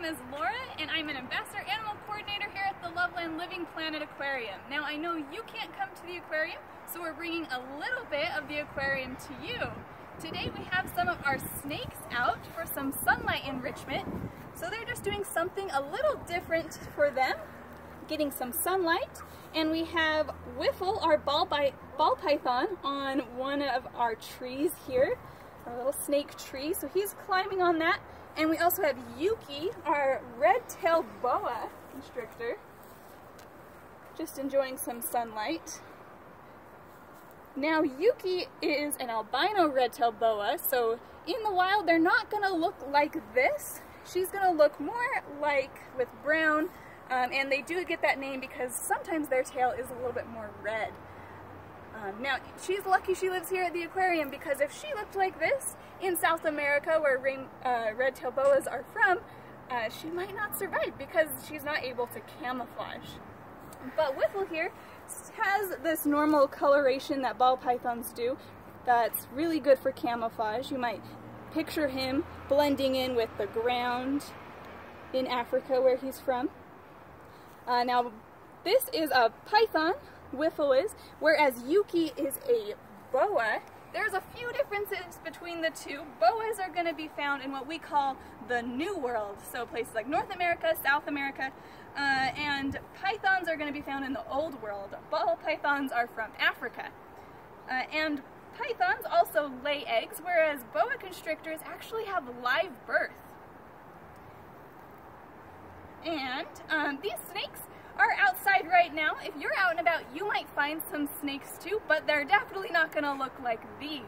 name is Lora and I'm an ambassador animal coordinator here at the Loveland Living Planet Aquarium. Now I know you can't come to the aquarium, so we're bringing a little bit of the aquarium to you. Today we have some of our snakes out for some sunlight enrichment. So they're just doing something a little different for them, getting some sunlight. And we have Wiffle, our ball, ball python, on one of our trees here, our little snake tree. So he's climbing on that. And we also have Yuki, our red-tailed boa constrictor, just enjoying some sunlight. Now Yuki is an albino red-tailed boa, so in the wild they're not going to look like this. She's going to look more like with brown, um, and they do get that name because sometimes their tail is a little bit more red. Um, now, she's lucky she lives here at the aquarium because if she looked like this in South America where uh, red-tailed boas are from, uh, she might not survive because she's not able to camouflage. But Wiffle here has this normal coloration that ball pythons do that's really good for camouflage. You might picture him blending in with the ground in Africa where he's from. Uh, now, this is a python Wiffle is, whereas Yuki is a boa. There's a few differences between the two. Boas are going to be found in what we call the New World, so places like North America, South America, uh, and pythons are going to be found in the Old World. Ball pythons are from Africa. Uh, and pythons also lay eggs, whereas boa constrictors actually have live birth. And um, these snakes are outside right now. If you're out and about, you might find some snakes too, but they're definitely not gonna look like these.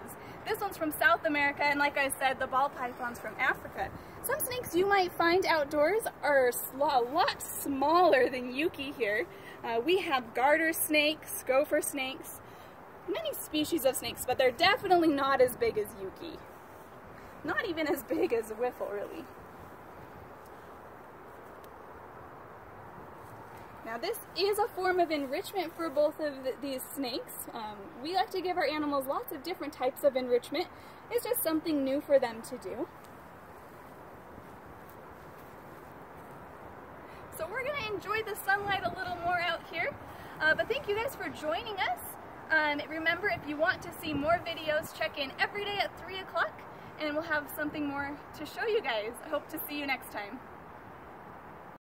This one's from South America, and like I said, the ball python's from Africa. Some snakes you might find outdoors are a lot smaller than Yuki here. Uh, we have garter snakes, gopher snakes, many species of snakes, but they're definitely not as big as Yuki. Not even as big as Wiffle, really. Now this is a form of enrichment for both of the, these snakes. Um, we like to give our animals lots of different types of enrichment. It's just something new for them to do. So we're going to enjoy the sunlight a little more out here. Uh, but thank you guys for joining us. Um, remember, if you want to see more videos, check in every day at 3 o'clock and we'll have something more to show you guys. I hope to see you next time.